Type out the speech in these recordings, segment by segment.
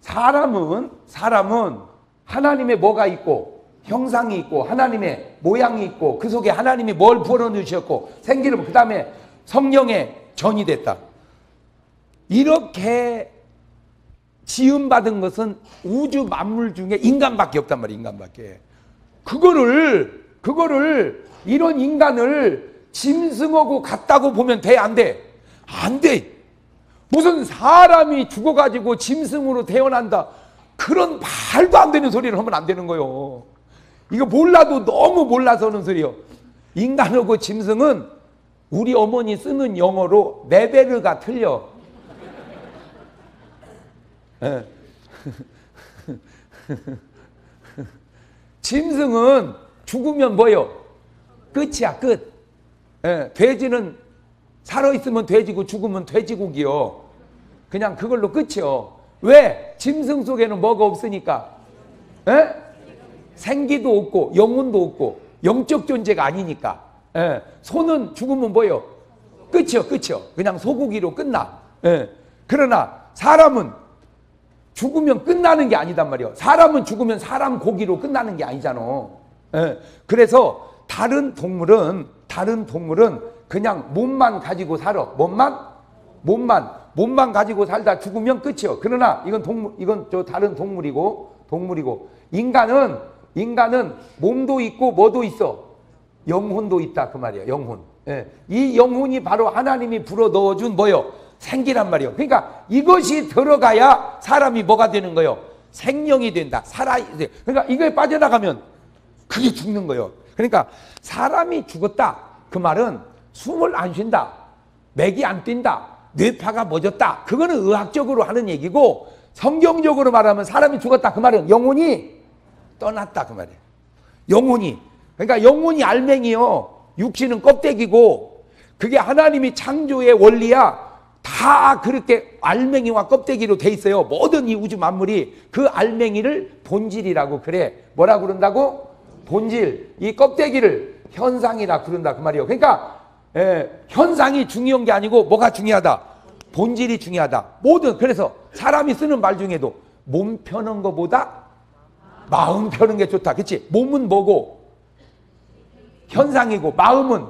사람은 사람은 하나님의 뭐가 있고 형상이 있고 하나님의 모양이 있고 그 속에 하나님이 뭘 부어넣으셨고 생기를 그 다음에 성령의 전이 됐다. 이렇게 지음받은 것은 우주 만물 중에 인간밖에 없단 말이야 인간밖에. 그거를 그거를 이런 인간을 짐승하고 같다고 보면 돼 안 돼? 안 돼. 무슨 사람이 죽어가지고 짐승으로 태어난다. 그런 말도 안 되는 소리를 하면 안 되는 거요. 이거 몰라도 너무 몰라서 하는 소리요. 인간하고 짐승은 우리 어머니 쓰는 영어로 레벨가 틀려. 예. 짐승은 죽으면 뭐요? 끝이야, 끝. 예, 돼지는 살아있으면 돼지고 죽으면 돼지고기요. 그냥 그걸로 끝이요. 왜? 짐승 속에는 뭐가 없으니까. 예? 생기도 없고 영혼도 없고 영적 존재가 아니니까. 예. 소는 죽으면 뭐요? 끝이요, 끝이요. 그냥 소고기로 끝나. 예. 그러나 사람은 죽으면 끝나는 게 아니단 말이요. 사람은 죽으면 사람 고기로 끝나는 게 아니잖아. 예. 그래서 다른 동물은 다른 동물은 그냥 몸만 가지고 살아. 몸만 몸만 몸만 가지고 살다 죽으면 끝이요. 그러나 이건 동물 이건 저 다른 동물이고 동물이고 인간은 인간은 몸도 있고 뭐도 있어. 영혼도 있다 그 말이야. 영혼. 예. 이 영혼이 바로 하나님이 불어 넣어준 뭐요? 생기란 말이요. 그러니까 이것이 들어가야 사람이 뭐가 되는 거요? 생명이 된다. 살아. 그러니까 이거에 빠져나가면 그게 죽는 거요. 그러니까 사람이 죽었다. 그 말은 숨을 안 쉰다. 맥이 안 뛴다. 뇌파가 멎었다. 그거는 의학적으로 하는 얘기고 성경적으로 말하면 사람이 죽었다. 그 말은 영혼이 떠났다. 그 말이에요. 영혼이. 그러니까 영혼이 알맹이요. 육신은 껍데기고 그게 하나님이 창조의 원리야. 다 그렇게 알맹이와 껍데기로 돼 있어요. 모든 이 우주 만물이 그 알맹이를 본질이라고 그래. 뭐라 그런다고? 본질. 이 껍데기를 현상이라 그런다 그 말이에요. 그러니까 예, 현상이 중요한 게 아니고 뭐가 중요하다? 본질이 중요하다. 모든 그래서 사람이 쓰는 말 중에도 몸 펴는 것보다 마음 펴는 게 좋다. 그치? 몸은 뭐고? 현상이고 마음은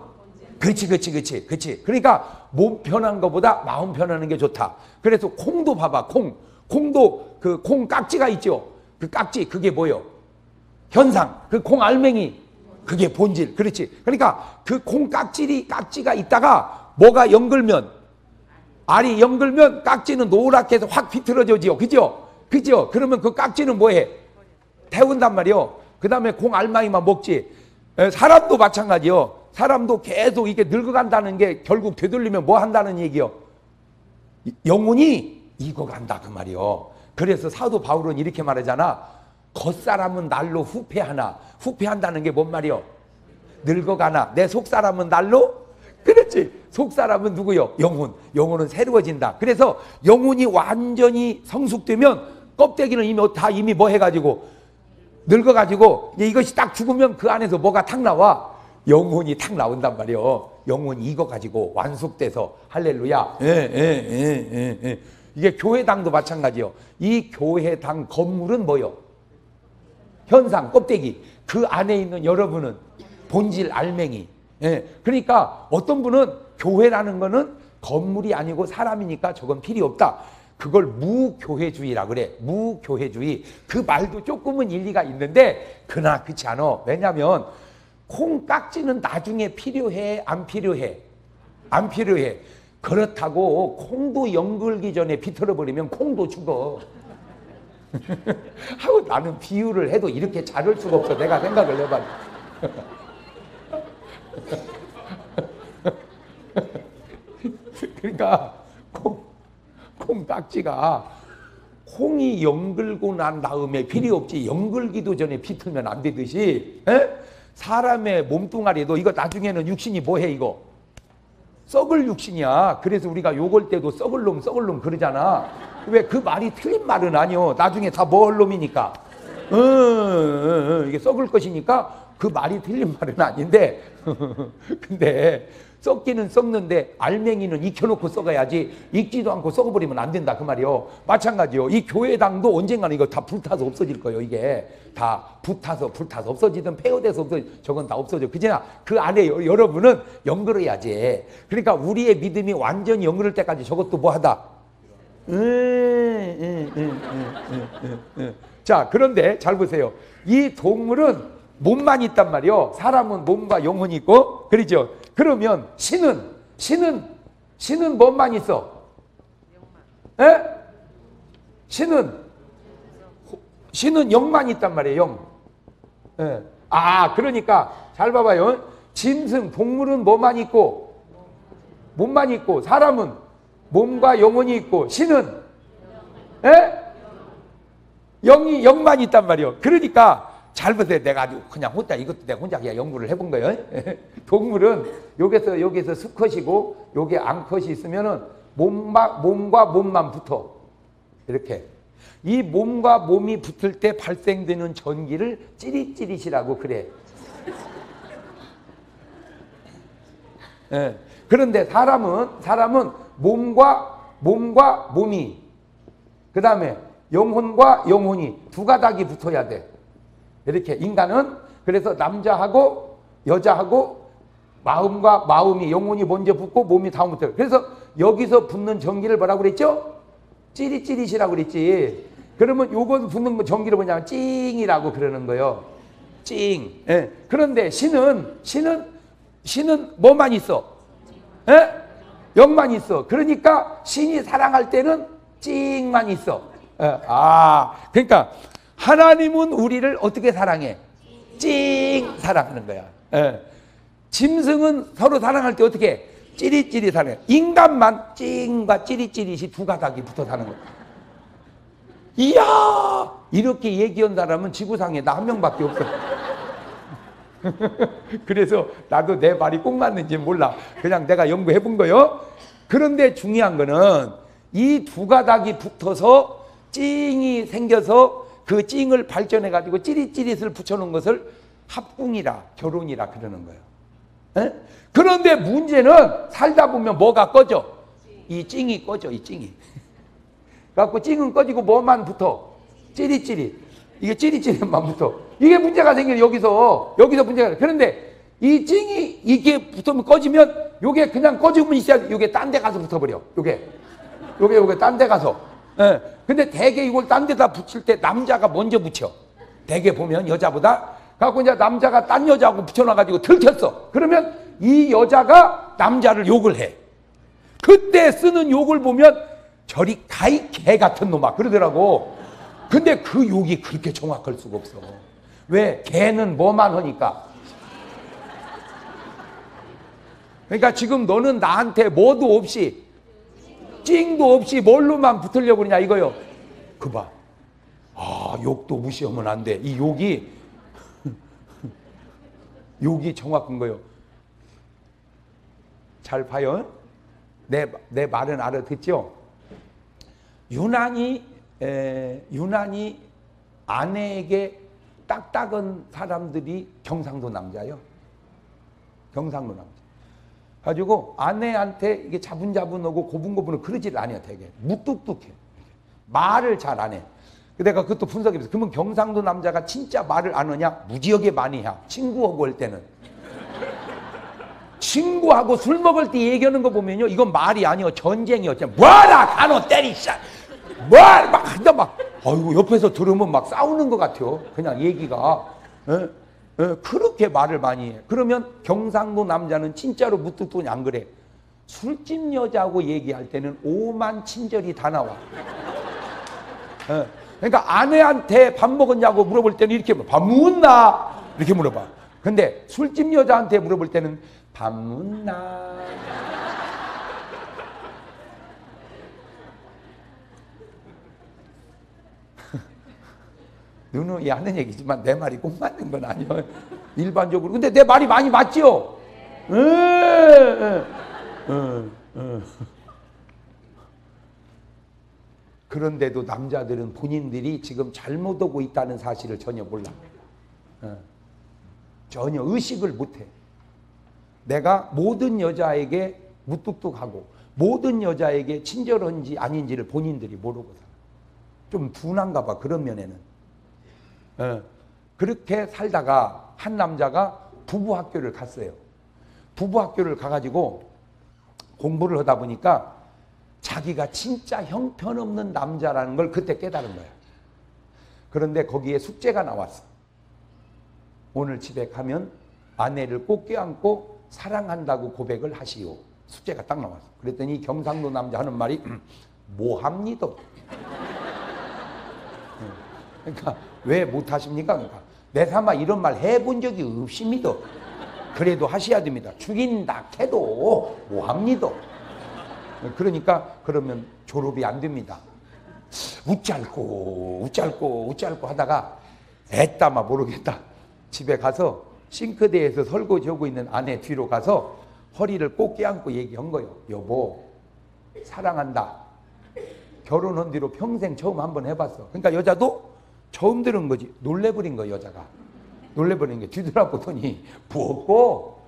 그렇지 그렇지 그렇지 그렇지 그러니까 몸 편한 것보다 마음 편하는 게 좋다 그래서 콩도 봐봐 콩 콩도 그 콩 깍지가 있죠 그 깍지 그게 뭐요 현상 그 콩 알맹이 그게 본질. 그렇지? 그러니까 그 콩 깍질이 깍지가 있다가 뭐가 연글면? 알이 연글면 깍지는 노랗게 해서 확 비틀어져지요. 그죠? 그죠? 그러면 그 깍지는 뭐해? 태운단 말이요. 그 다음에 콩 알맹이만 먹지. 에, 사람도 마찬가지요. 사람도 계속 이게 늙어간다는 게 결국 되돌리면 뭐 한다는 얘기요? 영혼이 익어간다 그 말이요. 그래서 사도 바울은 이렇게 말하잖아. 겉사람은 날로 후패하나 후패한다는 게 뭔 말이요? 늙어가나 내 속사람은 날로 그렇지. 속사람은 누구요? 영혼. 영혼은 새로워진다. 그래서 영혼이 완전히 성숙되면 껍데기는 이미 다 이미 뭐 해가지고 늙어가지고 이것이 딱 죽으면 그 안에서 뭐가 탁 나와. 영혼이 탁 나온단 말이요. 영혼이 익어가지고 완숙돼서 할렐루야. 예, 예, 예. 이게 교회당도 마찬가지요. 이 교회당 건물은 뭐요? 현상, 껍데기. 그 안에 있는 여러분은 본질 알맹이. 예. 그러니까 어떤 분은 교회라는 거는 건물이 아니고 사람이니까 저건 필요 없다. 그걸 무교회주의라 그래. 무교회주의. 그 말도 조금은 일리가 있는데 그나 그렇지 않아. 왜냐하면 콩 깍지는 나중에 필요해? 안 필요해? 안 필요해. 그렇다고 콩도 연글기 전에 비틀어 버리면 콩도 죽어. 하고 나는 비유를 해도 이렇게 자를 수가 없어. 내가 생각을 해봐. 그러니까 콩, 콩 깍지가 콩이 연글고 난 다음에 필요 없지. 연글기도 전에 비틀면 안 되듯이. 에? 사람의 몸뚱아리도 이거 나중에는 육신이 뭐해 이거 썩을 육신이야. 그래서 우리가 욕을 때도 썩을 놈 썩을 놈 그러잖아. 왜 그 말이 틀린 말은 아니요 나중에 다 먹을 놈이니까. 어, 어, 어, 이게 썩을 것이니까 그 말이 틀린 말은 아닌데. 근데 썩기는 썩는데 알맹이는 익혀놓고 썩어야지 익지도 않고 썩어버리면 안 된다 그 말이요. 마찬가지요. 이 교회당도 언젠가는 이거 다 불타서 없어질 거예요. 이게 다 붙어서 불타서 없어지든 폐허돼서 없어지 저건 다 없어져. 그지나 그 안에 여, 여러분은 연결해야지. 그러니까 우리의 믿음이 완전히 연결할 때까지 저것도 뭐하다. 자 그런데 잘 보세요. 이 동물은 몸만 있단 말이요. 사람은 몸과 영혼이 있고, 그러죠. 그러면 신은 신은 신은 뭐만 있어? 에? 신은 신은 영만 있단 말이에요. 영. 예. 아 그러니까 잘 봐봐요. 짐승 동물은 뭐만 있고 몸만 있고 사람은 몸과 영혼이 있고 신은 에? 영이 영만 있단 말이에요. 그러니까 잘 보세요. 내가 아주 그냥 혼자 이것도 내가 혼자 그냥 연구를 해본 거예요. 동물은 여기서 여기서 수컷이고 여기 암컷이 있으면은 몸과 몸과 몸만 붙어 이렇게 이 몸과 몸이 붙을 때 발생되는 전기를 찌릿찌릿이라고 그래. 예. 그런데 사람은 사람은 몸과 몸과 몸이 그 다음에 영혼과 영혼이 두 가닥이 붙어야 돼. 이렇게 인간은 그래서 남자하고 여자하고 마음과 마음이 영혼이 먼저 붙고 몸이 다음 붙어요. 그래서 여기서 붙는 전기를 뭐라고 그랬죠? 찌릿찌릿이라고 그랬지. 그러면 요건 붙는 전기를 뭐냐면 찡이라고 그러는 거예요. 찡. 예. 그런데 신은 신은 신은 뭐만 있어? 예? 영만 있어. 그러니까 신이 사랑할 때는 찡만 있어. 예. 아, 그러니까 하나님은 우리를 어떻게 사랑해? 찡 사랑하는 거야. 예. 짐승은 서로 사랑할 때 어떻게? 찌릿찌릿 사랑해. 인간만 찡과 찌릿찌릿이 두 가닥이 붙어 사는 거야. 이야! 이렇게 얘기한 사람은 지구상에 나 한 명밖에 없어. 그래서 나도 내 말이 꼭 맞는지 몰라. 그냥 내가 연구해 본 거요. 그런데 중요한 거는 이 두 가닥이 붙어서 찡이 생겨서 그 찡을 발전해 가지고 찌릿찌릿을 붙여놓은 것을 합궁이라 결혼이라 그러는 거예요. 에? 그런데 문제는 살다 보면 뭐가 꺼져? 이 찡이 꺼져, 이 찡이. 갖고 찡은 꺼지고 뭐만 붙어? 찌릿찌릿. 이게 찌릿찌릿만 붙어. 이게 문제가 생겨 여기서 여기서 문제가. 그런데 이 찡이 이게 붙으면 꺼지면 요게 그냥 꺼지면 있어야 요게 딴 데 가서 붙어버려. 요게 요게 요게 딴 데 가서. 예. 근데 대개 이걸 딴 데다 붙일 때 남자가 먼저 붙여. 대개 보면 여자보다. 갖고 이제 남자가 딴 여자하고 붙여놔가지고 들켰어. 그러면 이 여자가 남자를 욕을 해. 그때 쓰는 욕을 보면 저리 가이 개 같은 놈아 그러더라고. 근데 그 욕이 그렇게 정확할 수가 없어. 왜? 개는 뭐만 하니까. 그러니까 지금 너는 나한테 뭐도 없이 찡도 없이 뭘로만 붙으려고 그러냐 이거요. 그 봐. 아, 욕도 무시하면 안 돼. 이 욕이 욕이 정확한 거요. 잘 봐요. 내, 내 말은 알아듣죠? 유난히, 에, 유난히 아내에게 딱딱한 사람들이 경상도 남자요. 경상도 남자. 가지고 아내한테 이게 자분자분하고 고분고분을 그러질 않아요, 되게. 무뚝뚝해. 말을 잘 안 해. 내가 그것도 분석해봤어. 그러면 경상도 남자가 진짜 말을 안 하냐? 무지하게 많이 해. 친구하고 할 때는. 친구하고 술 먹을 때 얘기하는 거 보면요. 이건 말이 아니요. 전쟁이었죠. 뭐라 간호 때리자. 뭐막 한다 막. 아이고 옆에서 들으면 막 싸우는 것 같아요. 그냥 얘기가. 에? 에? 그렇게 말을 많이 해. 그러면 경상도 남자는 진짜로 무뚝뚝이 안 그래. 술집 여자하고 얘기할 때는 오만 친절이 다 나와. 에. 그러니까 아내한테 밥 먹었냐고 물어볼 때는 이렇게 밥 먹었나? 이렇게 물어봐. 근데 술집 여자한테 물어볼 때는 밥 먹나? 누누이 하는 얘기지만 내 말이 꼭 맞는 건 아니에요. 일반적으로. 근데 내 말이 많이 맞죠? 예, 예, 예, 그런데도 남자들은 본인들이 지금 잘못하고 있다는 사실을 전혀 몰라. 전혀 의식을 못해. 내가 모든 여자에게 무뚝뚝하고 모든 여자에게 친절한지 아닌지를 본인들이 살아. 좀 둔한가 봐 그런 면에는. 어, 그렇게 살다가 한 남자가 부부 학교를 갔어요. 부부 학교를 가가지고 공부를 하다 보니까 자기가 진짜 형편없는 남자라는 걸 그때 깨달은 거야. 그런데 거기에 숙제가 나왔어. 오늘 집에 가면 아내를 꼭 껴안고 사랑한다고 고백을 하시오. 숙제가 딱 나왔어. 그랬더니 경상도 남자 하는 말이 뭐합니다. 그러니까 왜 못하십니까? 그러니까 내 삼아 이런 말 해본 적이 없습니다. 그래도 하셔야 됩니다. 죽인다 해도 뭐합니다. 그러니까 그러면 졸업이 안 됩니다. 웃잘고 웃잘고 웃잘고 하다가 애따마 모르겠다. 집에 가서 싱크대에서 설거지하고 있는 아내 뒤로 가서 허리를 꼭 껴안고 얘기한 거예요. 여보 사랑한다. 결혼한 뒤로 평생 처음 한번 해봤어. 그러니까 여자도 처음 들은 거지. 놀래버린 거 여자가. 놀래버린 게 뒤돌아보더니 부었고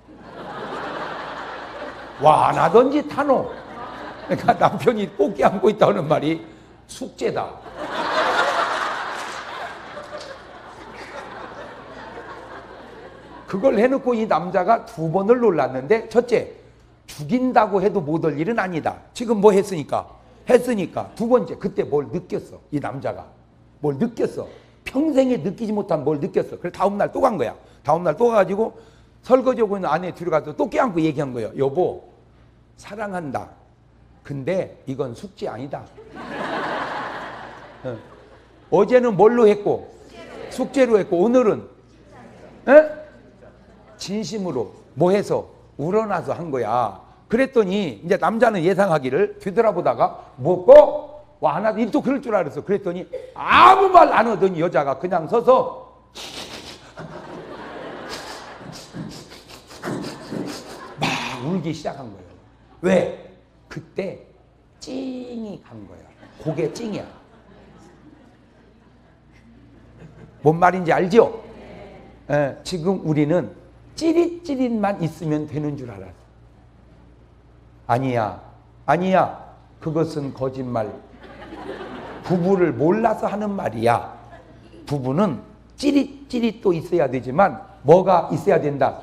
와 나던지 타노. 그러니까 남편이 꼭 껴안고 있다는 말이 숙제다. 그걸 해놓고 이 남자가 두 번을 놀랐는데 첫째 죽인다고 해도 못할 일은 아니다. 지금 뭐 했으니까 했으니까 두 번째 그때 뭘 느꼈어 이 남자가 뭘 느꼈어 평생에 느끼지 못한 뭘 느꼈어. 그래 다음 날 또 간 거야. 다음 날 또 가가지고 설거지하고 있는 아내 뒤로 가서 또 껴안고 얘기한 거예요. 여보 사랑한다. 근데 이건 숙제 아니다. 어. 어제는 뭘로 했고 숙제로 했고 오늘은 에? 진심으로 뭐 해서 우러나서 한 거야. 그랬더니 이제 남자는 예상하기를 뒤돌아보다가 뭐고 와 하나 입도 그럴 줄 알았어. 그랬더니 아무 말 안 하더니 여자가 그냥 서서 막 울기 시작한 거예요. 왜? 그때 찡이 간 거야. 고개 찡이야. 뭔 말인지 알죠? 예, 지금 우리는 찌릿찌릿만 있으면 되는 줄 알았어. 아니야. 아니야. 그것은 거짓말. 부부를 몰라서 하는 말이야. 부부는 찌릿찌릿도 있어야 되지만 뭐가 있어야 된다?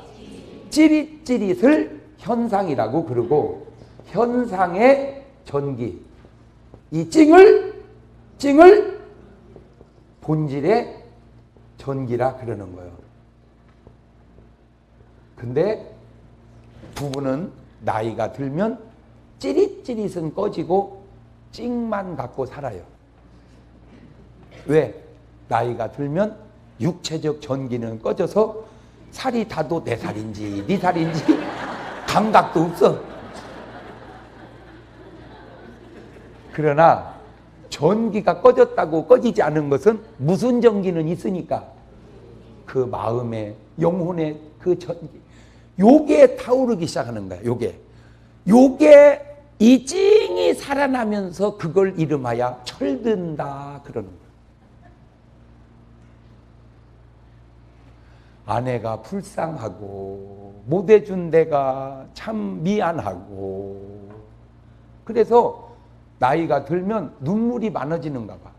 찌릿찌릿을 현상이라고 그러고 현상의 전기. 이 찡을 찡을 본질의 전기라 그러는 거예요. 근데 부부는 나이가 들면 찌릿찌릿은 꺼지고 찡만 갖고 살아요. 왜? 나이가 들면 육체적 전기는 꺼져서 살이 다도 내 살인지 네 살인지 감각도 없어. 그러나 전기가 꺼졌다고 꺼지지 않은 것은 무슨 전기는 있으니까 그 마음의 영혼의 그 전기 요게 타오르기 시작하는 거야 요게 요게 이 찡이 살아나면서 그걸 이름하여 철든다 그러는 아내가 불쌍하고 못 해준 내가 참 미안하고 그래서 나이가 들면 눈물이 많아지는가 봐.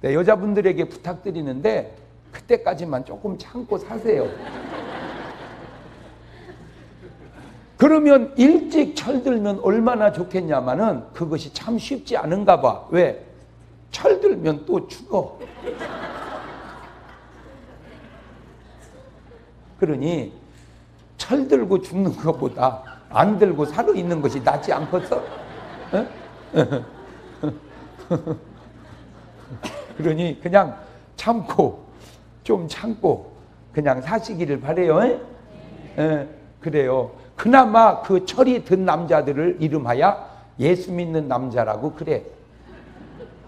네, 여자분들에게 부탁드리는데 그때까지만 조금 참고 사세요. 그러면 일찍 철들면 얼마나 좋겠냐마는 그것이 참 쉽지 않은가 봐. 왜? 철들면 또 죽어. 그러니 철들고 죽는 것보다 안 들고 살아 있는 것이 낫지 않겠어? 그러니 그냥 참고 좀 참고 그냥 사시기를 바래요. 에? 그래요. 그나마 그 철이 든 남자들을 이름하여 예수 믿는 남자라고 그래.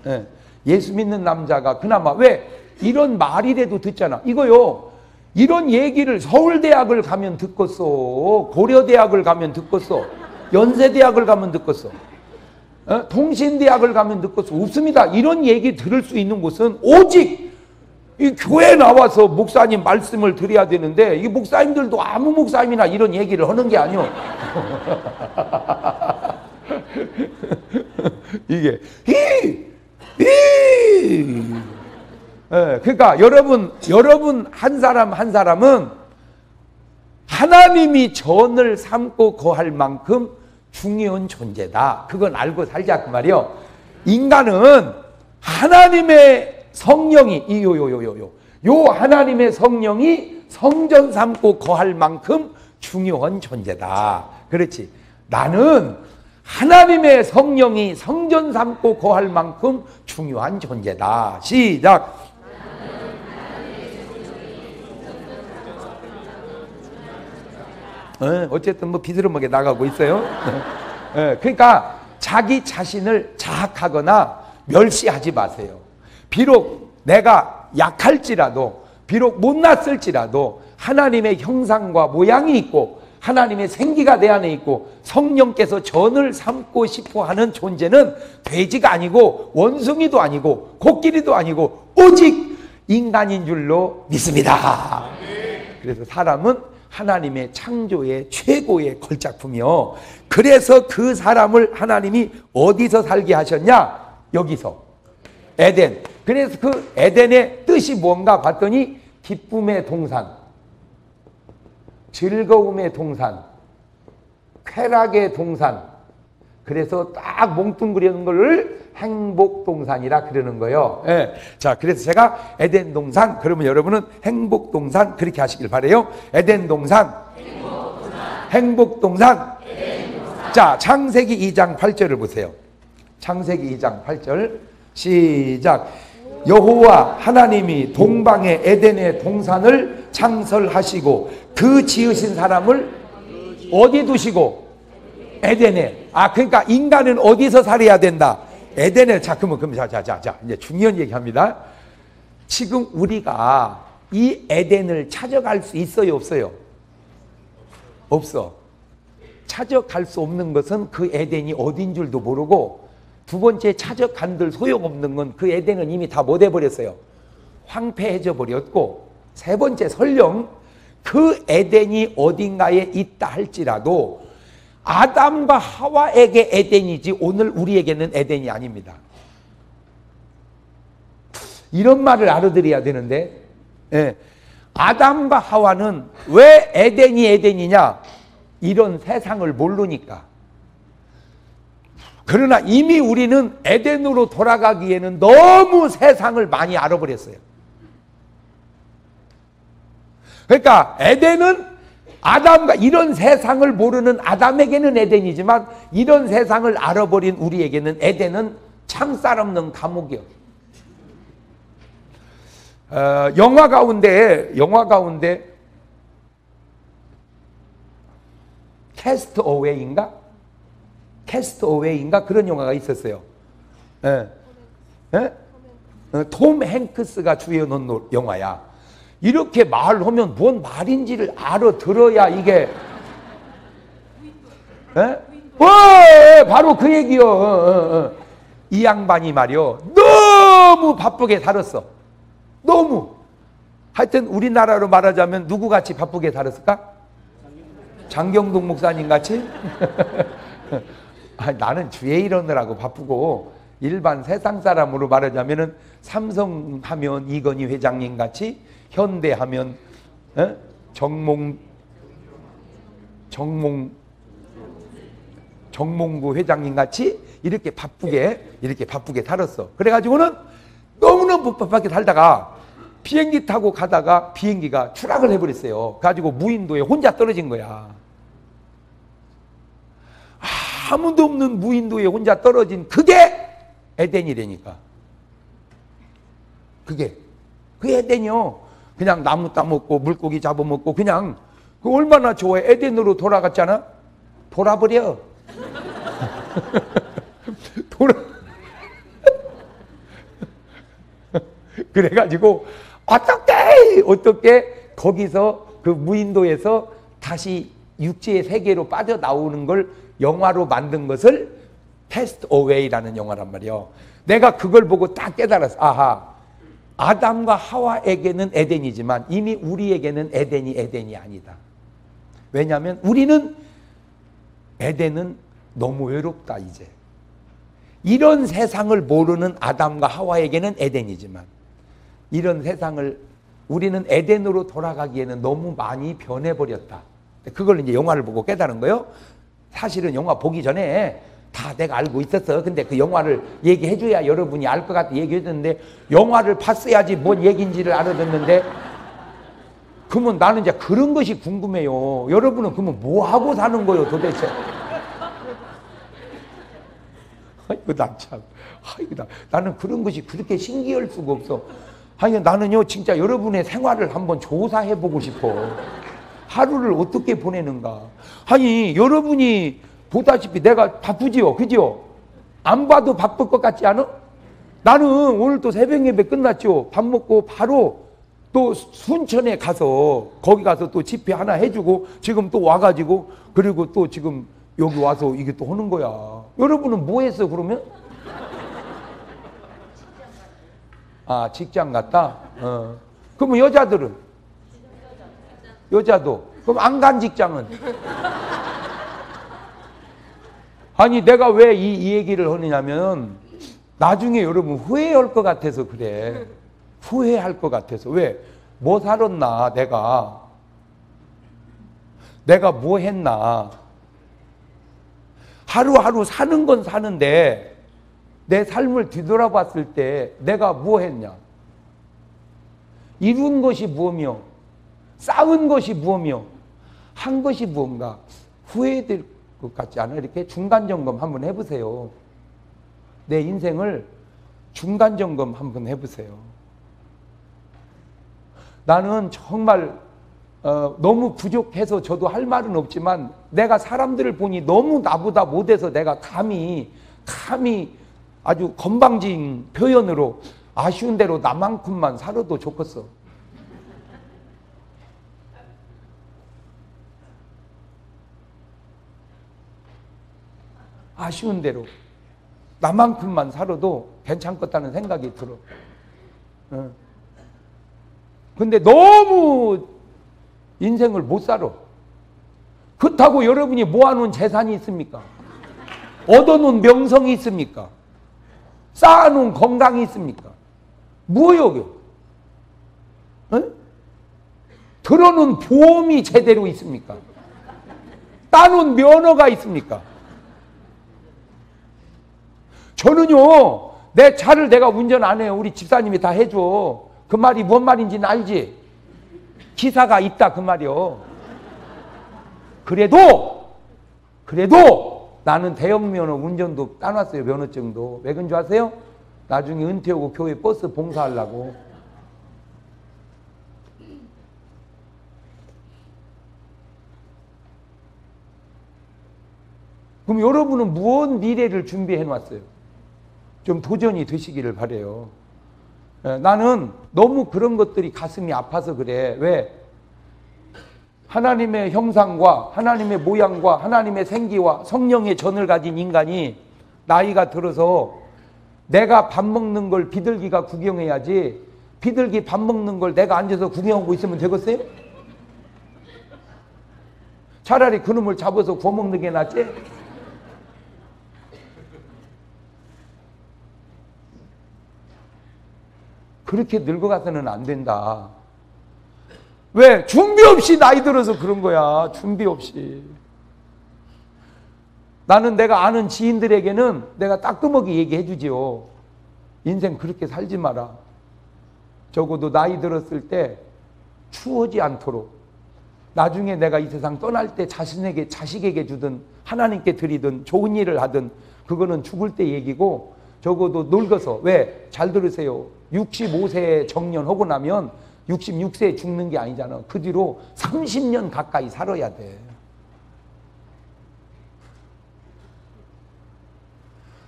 에. 예수 믿는 남자가 그나마 왜 이런 말이라도 듣잖아. 이거요. 이런 얘기를 서울대학을 가면 듣겠어. 고려대학을 가면 듣겠어. 연세대학을 가면 듣겠어. 어? 통신대학을 가면 듣겠어. 없습니다. 이런 얘기 들을 수 있는 곳은 오직 이 교회 나와서 목사님 말씀을 드려야 되는데 이 목사님들도 아무 목사님이나 이런 얘기를 하는 게 아니오. 이게 이, 이. 예, 그러니까 여러분 여러분 한 사람 한 사람은 하나님이 전을 삼고 거할 만큼 중요한 존재다. 그건 알고 살자 그 말이요. 인간은 하나님의 성령이 이 요 요 요 요요 요 하나님의 성령이 성전 삼고 거할 만큼 중요한 존재다. 그렇지. 나는 하나님의 성령이 성전 삼고 거할 만큼 중요한 존재다. 시작. 어, 어쨌든 뭐 비스름하게 나가고 있어요. 어, 그러니까 자기 자신을 자학하거나 멸시하지 마세요. 비록 내가 약할지라도, 비록 못났을지라도 하나님의 형상과 모양이 있고 하나님의 생기가 내 안에 있고 성령께서 전을 삼고 싶어 하는 존재는 돼지가 아니고 원숭이도 아니고 코끼리도 아니고 오직 인간인 줄로 믿습니다. 그래서 사람은 하나님의 창조의 최고의 걸작품이요. 그래서 그 사람을 하나님이 어디서 살게 하셨냐? 여기서. 에덴. 그래서 그 에덴의 뜻이 뭔가 봤더니 기쁨의 동산, 즐거움의 동산, 쾌락의 동산. 그래서 딱 몽뚱그리는 걸 행복 동산이라 그러는 거예요. 예. 자, 그래서 제가 에덴 동산, 그러면 여러분은 행복 동산 그렇게 하시길 바래요. 에덴 동산. 행복 동산. 자, 창세기 2장 8절을 보세요. 창세기 2장 8절. 시작. 여호와 하나님이 동방의 에덴의 동산을 창설하시고 그 지으신 사람을 어디 두시고 에덴에. 아, 그러니까 인간은 어디서 살아야 된다? 에덴에. 자, 그러면, 그럼, 자, 자, 자, 자. 이제 중요한 얘기 합니다. 지금 우리가 이 에덴을 찾아갈 수 있어요, 없어요? 없어. 찾아갈 수 없는 것은 그 에덴이 어딘 줄도 모르고 두 번째 찾아간들 소용없는 건 그 에덴은 이미 다 못 해버렸어요. 황폐해져 버렸고 세 번째 설령 그 에덴이 어딘가에 있다 할지라도 아담과 하와에게 에덴이지 오늘 우리에게는 에덴이 아닙니다. 이런 말을 알아들어야 되는데 예. 아담과 하와는 왜 에덴이 에덴이냐? 이런 세상을 모르니까. 그러나 이미 우리는 에덴으로 돌아가기에는 너무 세상을 많이 알아버렸어요. 그러니까 에덴은 아담과 이런 세상을 모르는 아담에게는 에덴이지만 이런 세상을 알아버린 우리에게는 에덴은 창살 없는 감옥이요. 어, 영화 가운데 영화 가운데 캐스트 어웨이인가? 캐스트 어웨이인가? 그런 영화가 있었어요. 예. 예? 어, 톰 행크스가 주연한 영화야. 이렇게 말하면 뭔 말인지를 알아 들어야 이게 예? 어, 예, 바로 그 얘기요. 어, 어, 어. 이 양반이 말이요. 너무 바쁘게 살았어. 너무. 하여튼 우리나라로 말하자면 누구같이 바쁘게 살았을까? 장경동 목사님 같이? 아, 나는 주의 일하느라고 바쁘고 일반 세상 사람으로 말하자면은 삼성 하면 이건희 회장님 같이 현대 하면 에? 정몽 정몽 정몽구 회장님 같이 이렇게 바쁘게 이렇게 바쁘게 살았어. 그래가지고는 너무너무 바쁘게 살다가 비행기 타고 가다가 비행기가 추락을 해버렸어요. 가지고 무인도에 혼자 떨어진 거야. 아무도 없는 무인도에 혼자 떨어진 그게 에덴이라니까. 그게 그게 에덴이요. 그냥 나무 따먹고 물고기 잡아먹고 그냥 그 얼마나 좋아 에덴으로 돌아갔잖아. 돌아버려. 돌아. 그래가지고 어떻게 어떻게 거기서 그 무인도에서 다시 육지의 세계로 빠져나오는 걸 영화로 만든 것을 테스트 어웨이라는 영화란 말이요. 내가 그걸 보고 딱 깨달았어. 아하. 아담과 하와에게는 에덴이지만 이미 우리에게는 에덴이 에덴이 아니다. 왜냐하면 우리는 에덴은 너무 외롭다 이제. 이런 세상을 모르는 아담과 하와에게는 에덴이지만 이런 세상을 우리는 에덴으로 돌아가기에는 너무 많이 변해버렸다. 그걸 이제 영화를 보고 깨달은 거예요. 사실은 영화 보기 전에 다 내가 알고 있었어. 근데 그 영화를 얘기해 줘야 여러분이 알 것 같아 얘기해 줬는데 영화를 봤어야지 뭔 얘기인지를 알아듣는데 그러면 나는 이제 그런 것이 궁금해요. 여러분은 그러면 뭐 하고 사는 거예요 도대체? 아이고 나 참. 아이고 나 나는 그런 것이 그렇게 신기할 수가 없어. 아니 나는요 진짜 여러분의 생활을 한번 조사해 보고 싶어. 하루를 어떻게 보내는가. 아니 여러분이 보다시피 내가 바쁘지요, 그지요? 안 봐도 바쁠 것 같지 않아? 나는 오늘 또 새벽 예배 끝났죠. 밥 먹고 바로 또 순천에 가서 거기 가서 또 집회 하나 해주고 지금 또 와가지고 그리고 또 지금 여기 와서 이게 또 하는 거야. 여러분은 뭐 했어 그러면? 아 직장 갔다. 어. 그러면 여자들은 여자도. 그럼 안 간 직장은? 아니 내가 왜이 이 얘기를 하느냐면 나중에 여러분 후회할 것 같아서 그래. 후회할 것 같아서. 왜? 뭐 살았나 내가? 내가 뭐 했나? 하루하루 사는 건 사는데 내 삶을 뒤돌아봤을 때 내가 뭐 했냐? 이룬 것이 무엇이며 쌓은 것이 무엇이며 한 것이 무언가 후회될 것 같지 않아 이렇게 중간 점검 한번 해보세요. 내 인생을 중간 점검 한번 해보세요. 나는 정말 어, 너무 부족해서 저도 할 말은 없지만 내가 사람들을 보니 너무 나보다 못해서 내가 감히 감히 아주 건방진 표현으로 아쉬운 대로 나만큼만 살아도 좋겠어. 아쉬운 대로 나만큼만 살아도 괜찮겠다는 생각이 들어. 어. 근데 너무 인생을 못 살아. 그렇다고 여러분이 모아놓은 재산이 있습니까? 얻어놓은 명성이 있습니까? 쌓아놓은 건강이 있습니까? 뭐요? 어? 들어놓은 보험이 제대로 있습니까? 따놓은 면허가 있습니까? 저는요, 내 차를 내가 운전 안 해요. 우리 집사님이 다 해줘. 그 말이 뭔 말인지는 알지? 기사가 있다 그 말이요. 그래도 그래도 나는 대형 면허 운전도 따놨어요 면허증도 왜 그런 줄 아세요? 나중에 은퇴하고 교회 버스 봉사하려고 그럼 여러분은 무언 미래를 준비해 놨어요? 좀 도전이 되시기를 바래요. 예, 나는 너무 그런 것들이 가슴이 아파서 그래. 왜? 하나님의 형상과 하나님의 모양과 하나님의 생기와 성령의 전을 가진 인간이 나이가 들어서 내가 밥 먹는 걸 비둘기가 구경해야지 비둘기 밥 먹는 걸 내가 앉아서 구경하고 있으면 되겠어요? 차라리 그놈을 잡아서 구워 먹는 게 낫지? 그렇게 늙어가서는 안 된다. 왜? 준비 없이 나이 들어서 그런 거야. 준비 없이. 나는 내가 아는 지인들에게는 내가 따끔하게 얘기해 주지요. 인생 그렇게 살지 마라. 적어도 나이 들었을 때 추하지 않도록 나중에 내가 이 세상 떠날 때 자신에게 자식에게 주든 하나님께 드리든 좋은 일을 하든 그거는 죽을 때 얘기고 적어도 늙어서 왜? 잘 들으세요. 65세 정년하고 나면 66세에 죽는 게 아니잖아. 그 뒤로 30년 가까이 살아야 돼.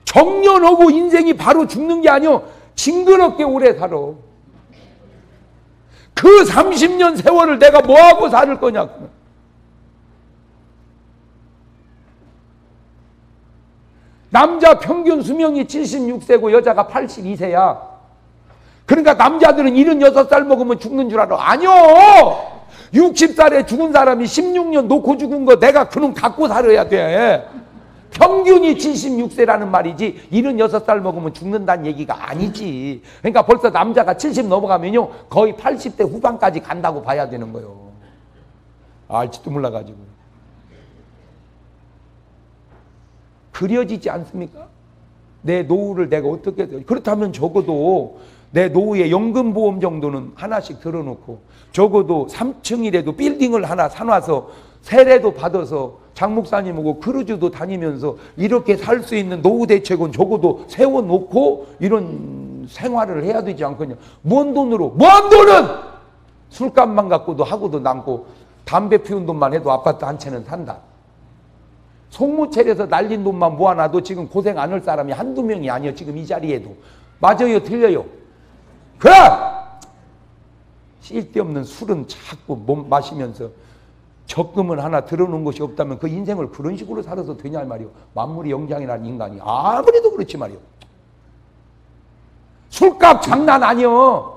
정년하고 인생이 바로 죽는 게 아니오. 징그럽게 오래 살아. 그 30년 세월을 내가 뭐하고 살 거냐. 남자 평균 수명이 76세고 여자가 82세야. 그러니까 남자들은 76살 먹으면 죽는 줄 알아. 아니요! 60살에 죽은 사람이 16년 놓고 죽은 거 내가 그놈 갖고 살아야 돼. 평균이 76세라는 말이지 76살 먹으면 죽는다는 얘기가 아니지. 그러니까 벌써 남자가 70 넘어가면요 거의 80대 후반까지 간다고 봐야 되는 거예요. 알지도 몰라가지고. 그려지지 않습니까? 내 노후를 내가 어떻게 그렇다면 적어도 내 노후의 연금보험 정도는 하나씩 들어놓고 적어도 3층이라도 빌딩을 하나 사놔서 세례도 받아서 장 목사님하고 크루즈도 다니면서 이렇게 살 수 있는 노후 대책은 적어도 세워놓고 이런 생활을 해야 되지 않겠냐. 뭔 돈으로? 뭔 돈은! 술값만 갖고도 하고도 남고 담배 피운 돈만 해도 아파트 한 채는 산다. 송무철에서 날린 돈만 모아놔도 지금 고생 안 할 사람이 한두 명이 아니야. 지금 이 자리에도. 맞아요, 틀려요. 그래! 쓸데없는 술은 자꾸 몸 마시면서 적금은 하나 들어놓은 것이 없다면 그 인생을 그런 식으로 살아서 되냐 말이오. 만물이 영장이라는 인간이 아무래도 그렇지 말이오. 술값 장난 아니여.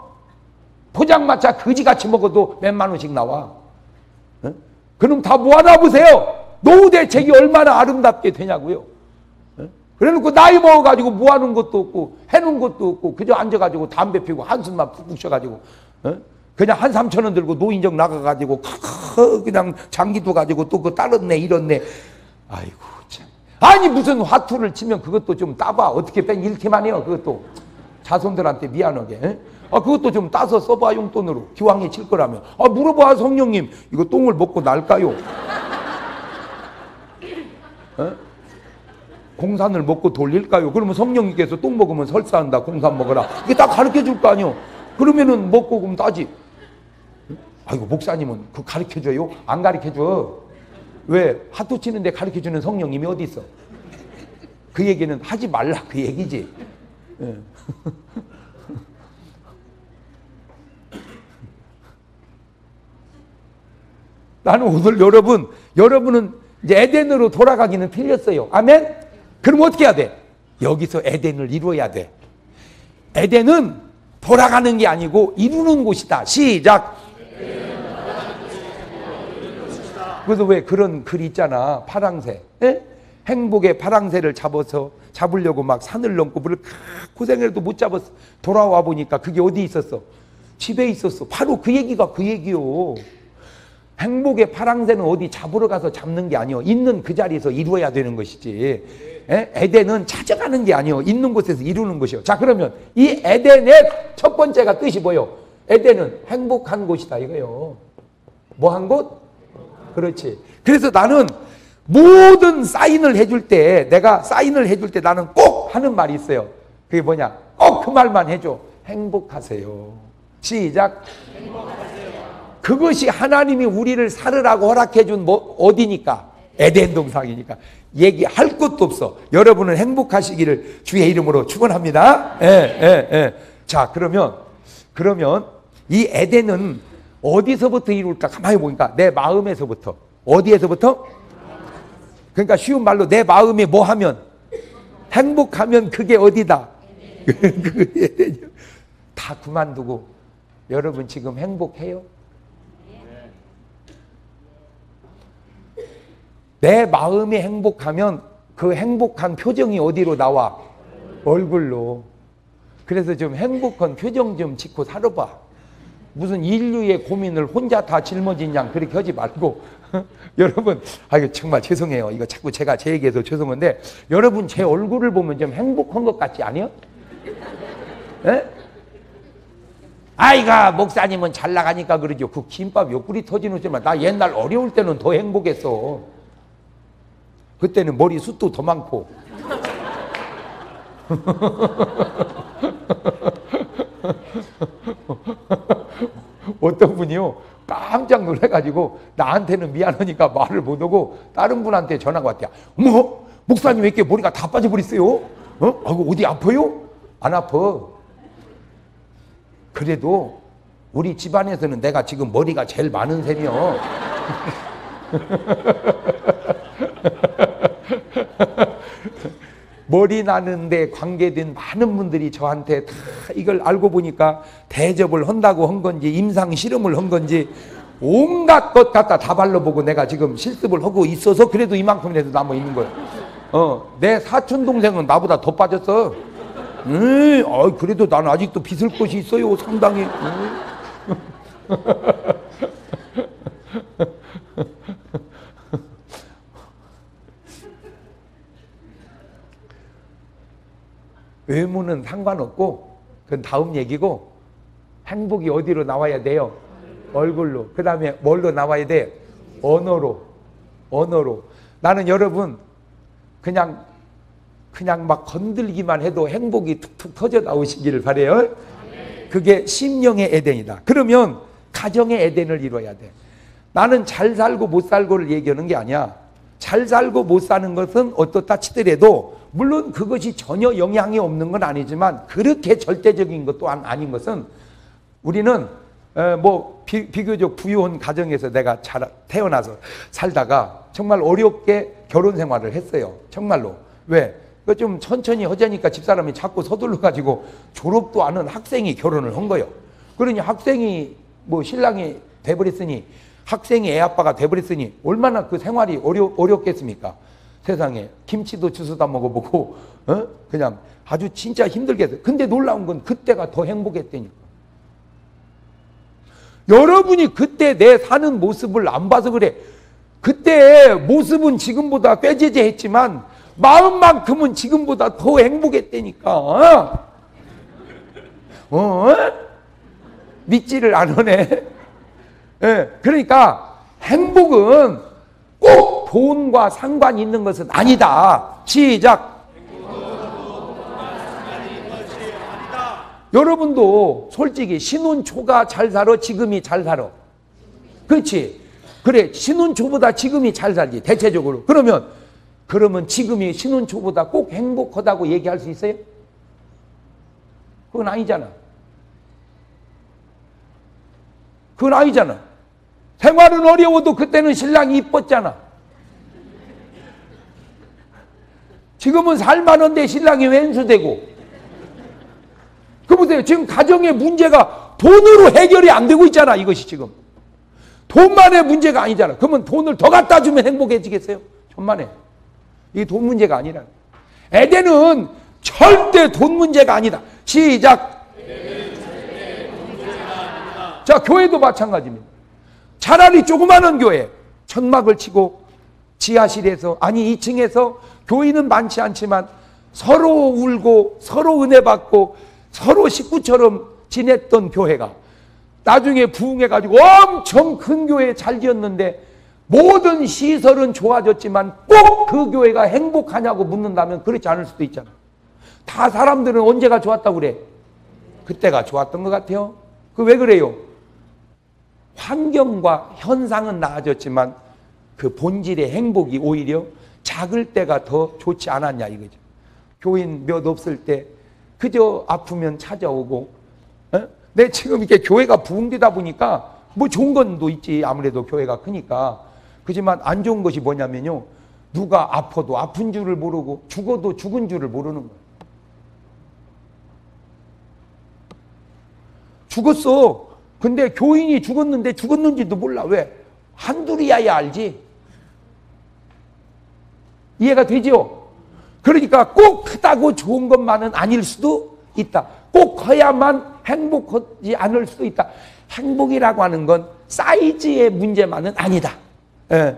포장마차 거지같이 먹어도 몇만 원씩 나와. 어? 그럼 다 모아놔 보세요. 노후 대책이 얼마나 아름답게 되냐고요. 어? 그래놓고 나이 먹어가지고 모아놓은 것도 없고 해놓은 것도 없고 그저 앉아가지고 담배 피고 한숨만 푹푹 쉬어가지고 어? 그냥 한 삼천 원 들고 노인정 나가가지고 그냥 장기도 가지고 또 그 따랐네 이렇네 아이고 참 아니 무슨 화투를 치면 그것도 좀 따봐 어떻게 뺀 잃기만 해요 그것도 자손들한테 미안하게 에? 아 그것도 좀 따서 써봐 용돈으로 기왕에 칠 거라면 아 물어봐 성령님 이거 똥을 먹고 날까요 에? 공산을 먹고 돌릴까요 그러면 성령님께서 똥 먹으면 설사한다 공산 먹어라 이게 다 가르쳐 줄 거 아니요 그러면은 먹고 그럼 따지 아이고 목사님은 그 가르쳐 줘요? 안 가르쳐 줘. 왜? 하도 치는데 가르쳐 주는 성령님이 어디 있어? 그 얘기는 하지 말라 그 얘기지. 예. 나는 오늘 여러분, 여러분은 이제 에덴으로 돌아가기는 틀렸어요. 아멘? 그럼 어떻게 해야 돼? 여기서 에덴을 이루어야 돼. 에덴은 돌아가는 게 아니고 이루는 곳이다. 시작. 그래서 왜 그런 글 있잖아. 파랑새. 에? 행복의 파랑새를 잡아서 잡으려고 막 산을 넘고 물을 고생해도 못 잡았어. 돌아와 보니까 그게 어디 있었어? 집에 있었어. 바로 그 얘기가 그 얘기요. 행복의 파랑새는 어디 잡으러 가서 잡는 게 아니요. 있는 그 자리에서 이루어야 되는 것이지. 에? 에덴은 찾아가는 게 아니요. 있는 곳에서 이루는 것이요. 자, 그러면 이 에덴의 첫 번째가 뜻이 뭐요? 에덴은 행복한 곳이다 이거요. 뭐 한 곳? 그렇지. 그래서 나는 모든 사인을 해줄 때, 내가 사인을 해줄 때 나는 꼭 하는 말이 있어요. 그게 뭐냐? 꼭 그 말만 해줘. 행복하세요. 시작. 행복하세요. 그것이 하나님이 우리를 살으라고 허락해 준 뭐, 어디니까? 에덴 동상이니까. 얘기할 것도 없어. 여러분은 행복하시기를 주의 이름으로 축원합니다. 예, 예, 예. 자, 그러면, 그러면 이 에덴은 어디서부터 이룰까? 가만히 보니까 내 마음에서부터. 어디에서부터? 그러니까 쉬운 말로 내 마음이 뭐 하면? 행복하면 그게 어디다? 다 그만두고 여러분 지금 행복해요? 내 마음이 행복하면 그 행복한 표정이 어디로 나와? 얼굴로. 그래서 좀 행복한 표정 좀 짓고 살아봐. 무슨 인류의 고민을 혼자 다 짊어진 양 그렇게 하지 말고 여러분 아 이거 정말 죄송해요 이거 자꾸 제가 제 얘기해서 죄송한데 여러분 제 얼굴을 보면 좀 행복한 것 같지 않아요? 예? 아이가 목사님은 잘 나가니까 그러죠 그 김밥 옆구리 터지는 줄만 나 옛날 어려울 때는 더 행복했어 그때는 머리 숱도 더 많고 어떤 분이요 깜짝 놀래가지고 나한테는 미안하니까 말을 못하고 다른 분한테 전화가 왔대요. 어머 목사님 왜 이렇게 머리가 다 빠져버렸어요? 어? 아이고 어디 아파요? 안 아파. 그래도 우리 집안에서는 내가 지금 머리가 제일 많은 셈이요. 머리 나는데 관계된 많은 분들이 저한테 다 이걸 알고 보니까 대접을 한다고 한 건지 임상 실험을 한 건지 온갖 것 갖다 다 발라보고 내가 지금 실습을 하고 있어서 그래도 이만큼이라도 남아 있는 거예요. 어, 내 사촌 동생은 나보다 더 빠졌어. 음, 어, 그래도 나는 아직도 빚을 것이 있어요, 상당히. 음. 외모는 상관없고 그건 다음 얘기고 행복이 어디로 나와야 돼요? 얼굴로. 그 다음에 뭘로 나와야 돼? 언어로. 언어로. 나는 여러분 그냥 그냥 막 건들기만 해도 행복이 툭툭 터져 나오시기를 바래요. 그게 심령의 에덴이다. 그러면 가정의 에덴을 이뤄야 돼. 나는 잘 살고 못 살고를 얘기하는 게 아니야. 잘 살고 못 사는 것은 어떻다 치더라도 물론 그것이 전혀 영향이 없는 건 아니지만 그렇게 절대적인 것도 아닌 것은 우리는 뭐 비, 교적 부유한 가정에서 내가 잘 태어나서 살다가 정말 어렵게 결혼 생활을 했어요. 정말로. 왜? 그좀 천천히 하자니까 집사람이 자꾸 서둘러 가지고 졸업도 않은 학생이 결혼을 한 거예요. 그러니 학생이 뭐 신랑이 돼버렸으니 학생이 애 아빠가 돼버렸으니 얼마나 그 생활이 어려, 어렵겠습니까? 세상에 김치도 주워다 먹어보고 어? 그냥 아주 진짜 힘들게 했어요. 근데 놀라운 건 그때가 더 행복했다니까. 여러분이 그때 내 사는 모습을 안 봐서 그래. 그때 모습은 지금보다 꾀제제했지만 마음만큼은 지금보다 더 행복했다니까. 어? 어? 믿지를 않으네. 예, 그러니까 행복은 꼭 돈과 상관이 있는 것은 아니다. 시작. 여러분도 솔직히 신혼 초가 잘 살아 지금이 잘 살아 그렇지? 그래 신혼 초보다 지금이 잘 살지 대체적으로. 그러면 그러면 지금이 신혼 초보다 꼭 행복하다고 얘기할 수 있어요? 그건 아니잖아. 그건 아니잖아. 생활은 어려워도 그때는 신랑이 이뻤잖아 지금은 살만한데 신랑이 왼수되고 그 보세요. 지금 가정의 문제가 돈으로 해결이 안 되고 있잖아. 이것이 지금. 돈만의 문제가 아니잖아. 그러면 돈을 더 갖다 주면 행복해지겠어요? 천만에. 이게 돈 문제가 아니라. 에덴은 절대 돈 문제가 아니다. 시작. 자, 교회도 마찬가지입니다. 차라리 조그마한 교회, 천막을 치고 지하실에서, 아니 2층에서 교인은 많지 않지만 서로 울고 서로 은혜 받고 서로 식구처럼 지냈던 교회가 나중에 부흥해가지고 엄청 큰 교회 잘 지었는데 모든 시설은 좋아졌지만 꼭 그 교회가 행복하냐고 묻는다면 그렇지 않을 수도 있잖아. 다 사람들은 언제가 좋았다고 그래? 그때가 좋았던 것 같아요. 그 왜 그래요? 환경과 현상은 나아졌지만 그 본질의 행복이 오히려 작을 때가 더 좋지 않았냐 이거죠. 교인 몇 없을 때 그저 아프면 찾아오고 에? 내 지금 이렇게 교회가 부흥되다 보니까 뭐 좋은 건도 있지 아무래도 교회가 크니까. 그지만 안 좋은 것이 뭐냐면요. 누가 아파도 아픈 줄을 모르고 죽어도 죽은 줄을 모르는 거예요. 죽었어. 근데 교인이 죽었는데 죽었는지도 몰라. 왜? 한둘이야야 알지 이해가 되죠 그러니까 꼭 크다고 좋은 것만은 아닐 수도 있다. 꼭 커야만 행복하지 않을 수도 있다. 행복이라고 하는 건 사이즈의 문제만은 아니다. 예.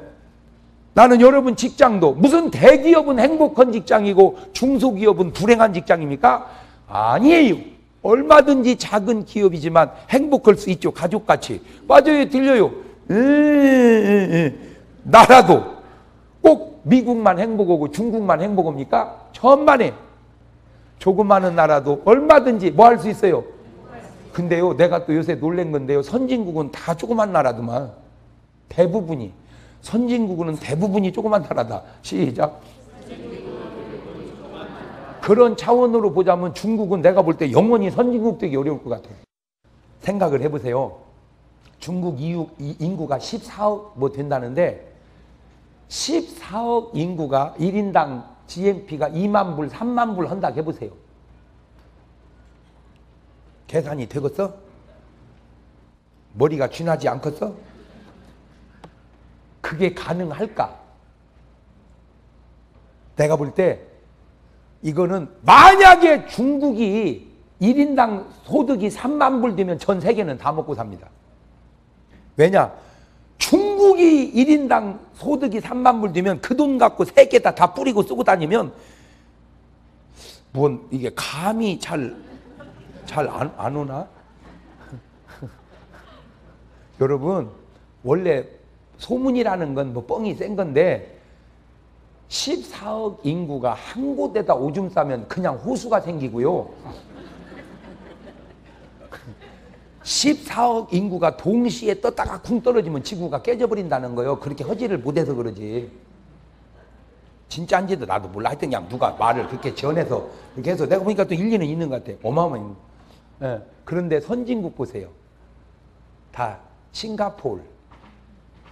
나는 여러분 직장도 무슨 대기업은 행복한 직장이고 중소기업은 불행한 직장입니까? 아니에요. 얼마든지 작은 기업이지만 행복할 수 있죠. 가족같이. 맞아요. 들려요. 음, 음, 음. 나라도 꼭 미국만 행복하고 중국만 행복합니까? 천만에 조그마한 나라도 얼마든지 뭐 할 수 있어요. 근데요, 내가 또 요새 놀란 건데요. 선진국은 다 조그만 나라더만. 대부분이. 선진국은 대부분이 조그만 나라다. 시작. 그런 차원으로 보자면 중국은 내가 볼 때 영원히 선진국 되기 어려울 것 같아요. 생각을 해보세요. 중국 인구가 14억 뭐 된다는데 14억 인구가 1인당 GMP가 2만 불, 3만 불 한다 해보세요. 계산이 되겠어? 머리가 쥐나지 않겠어? 그게 가능할까? 내가 볼 때 이거는 만약에 중국이 1인당 소득이 3만 불 되면 전 세계는 다 먹고 삽니다. 왜냐? 중국이 1인당 소득이 3만 불 되면 그 돈 갖고 세계다 다 뿌리고 쓰고 다니면 뭔 이게 감이 잘 잘안 안 오나? 여러분 원래 소문이라는 건 뭐 뻥이 센 건데 14억 인구가 한 곳에다 오줌 싸면 그냥 호수가 생기고요. 14억 인구가 동시에 떴다가 쿵 떨어지면 지구가 깨져버린다는 거예요. 그렇게 허지를 못해서 그러지. 진짜인지도 나도 몰라. 하여튼 그냥 누가 말을 그렇게 전해서 그렇게 해서 내가 보니까 또 일리는 있는 것 같아. 어마어마한. 예. 그런데 선진국 보세요. 다 싱가포르.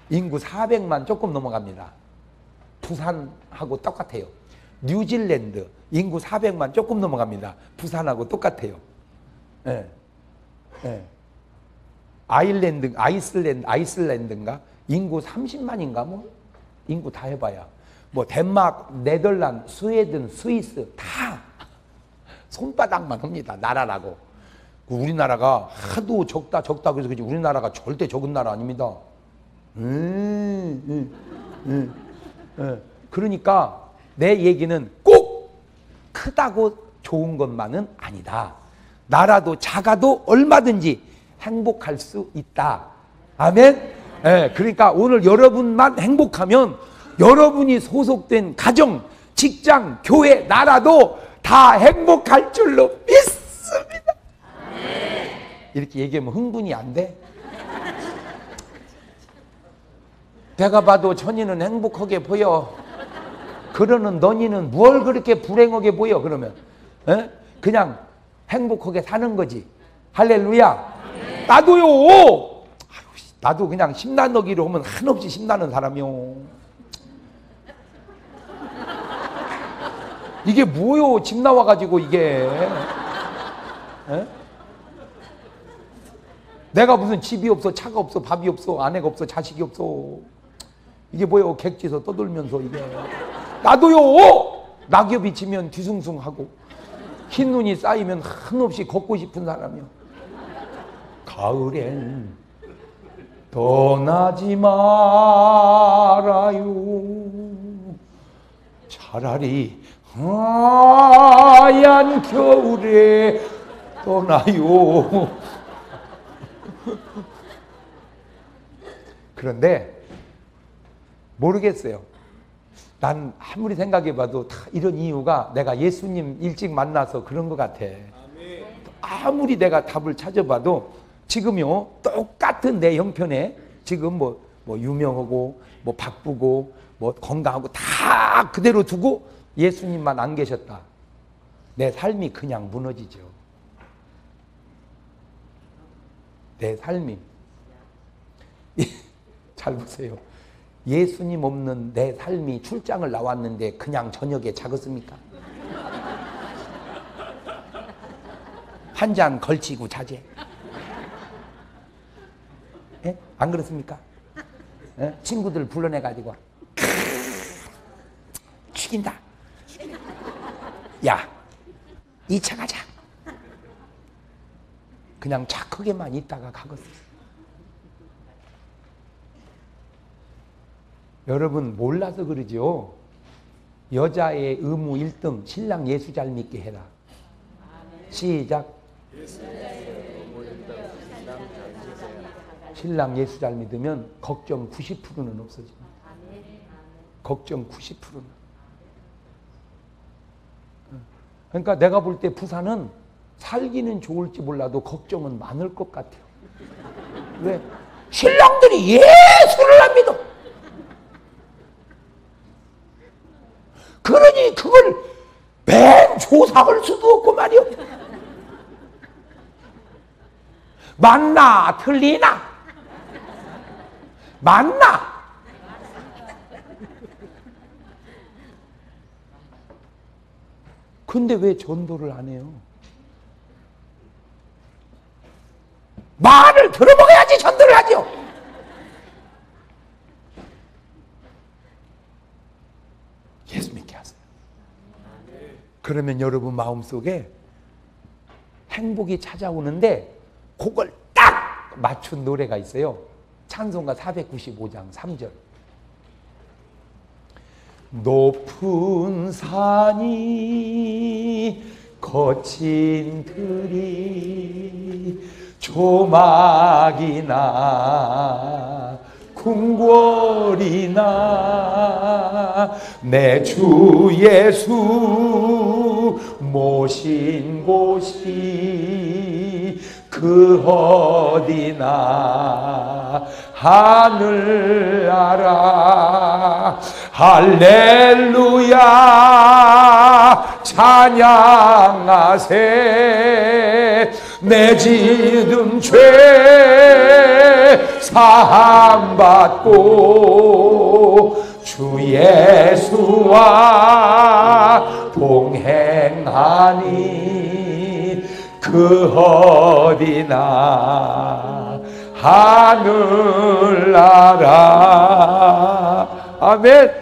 인구 400만 조금 넘어갑니다. 부산하고 똑같아요. 뉴질랜드. 인구 400만 조금 넘어갑니다. 부산하고 똑같아요. 예. 예. 아일랜드, 아이슬랜드, 아이슬랜드인가? 인구 30만인가 뭐? 인구 다 해봐야. 뭐 덴마크, 네덜란드, 스웨덴, 스위스 다 손바닥만 합니다. 나라라고. 그 우리나라가 하도 적다 적다 그래서 그지 우리나라가 절대 적은 나라 아닙니다. 음, 음, 음, 음. 그러니까 내 얘기는 꼭 크다고 좋은 것만은 아니다. 나라도 작아도 얼마든지 행복할 수 있다. 아멘. 예, 그러니까 오늘 여러분만 행복하면 여러분이 소속된 가정, 직장, 교회, 나라도 다 행복할 줄로 믿습니다. 이렇게 얘기하면 흥분이 안 돼? 내가 봐도 천이는 행복하게 보여. 그러는 너니는 뭘 그렇게 불행하게 보여, 그러면? 에? 그냥 행복하게 사는 거지. 할렐루야. 나도요. 아유, 나도 그냥 심나너기로 하면 한없이 심나는 사람이요. 이게 뭐요? 집 나와가지고 이게. 에? 내가 무슨 집이 없어, 차가 없어, 밥이 없어, 아내가 없어, 자식이 없어. 이게 뭐요? 객지에서 떠돌면서 이게. 나도요! 낙엽이 지면 뒤숭숭하고, 흰 눈이 쌓이면 한없이 걷고 싶은 사람이요. 가을엔 떠나지 말아요. 차라리 하얀 겨울에 떠나요. 그런데 모르겠어요. 난 아무리 생각해봐도 다 이런 이유가 내가 예수님 일찍 만나서 그런 것 같아. 아무리 내가 답을 찾아봐도 지금요 똑같은 내 형편에 지금 뭐, 뭐 유명하고 뭐 바쁘고 뭐 건강하고 다 그대로 두고 예수님만 안 계셨다. 내 삶이 그냥 무너지죠. 내 삶이. 잘 보세요. 예수님 없는 내 삶이 출장을 나왔는데 그냥 저녁에 작았습니까? 한 잔 걸치고 자제. 예? 안 그렇습니까? 예? 친구들 불러내가지고 죽인다. 야, 2차 가자. 그냥 착하게만 있다가 가겠어. 여러분 몰라서 그러죠. 여자의 의무 1등 신랑 예수 잘 믿게 해라. 시작. 신랑 예수 잘 믿으면 걱정 90%는 없어집니다. 걱정 90%는. 그러니까 내가 볼 때 부산은 살기는 좋을지 몰라도 걱정은 많을 것 같아요. 왜? 신랑들이 예수를 안 믿어. 그러니 그걸 맨 조사할 수도 없고 말이요. 맞나 틀리나? 맞나? 근데 왜 전도를 안 해요? 말을 들어먹어야지 전도를 하죠. 예수 믿게 하세요. 그러면 여러분 마음속에 행복이 찾아오는데 그걸 딱 맞춘 노래가 있어요. 찬송가 495장 3절. 높은 산이 거친 들이 조막이나 궁궐이나 내 주 예수 모신 곳이 그 어디나 하늘 알아. 할렐루야. 찬양하세. 내 지은 죄 사함 받고 주 예수와 동행하니 그 어디나 하늘나라. 아멘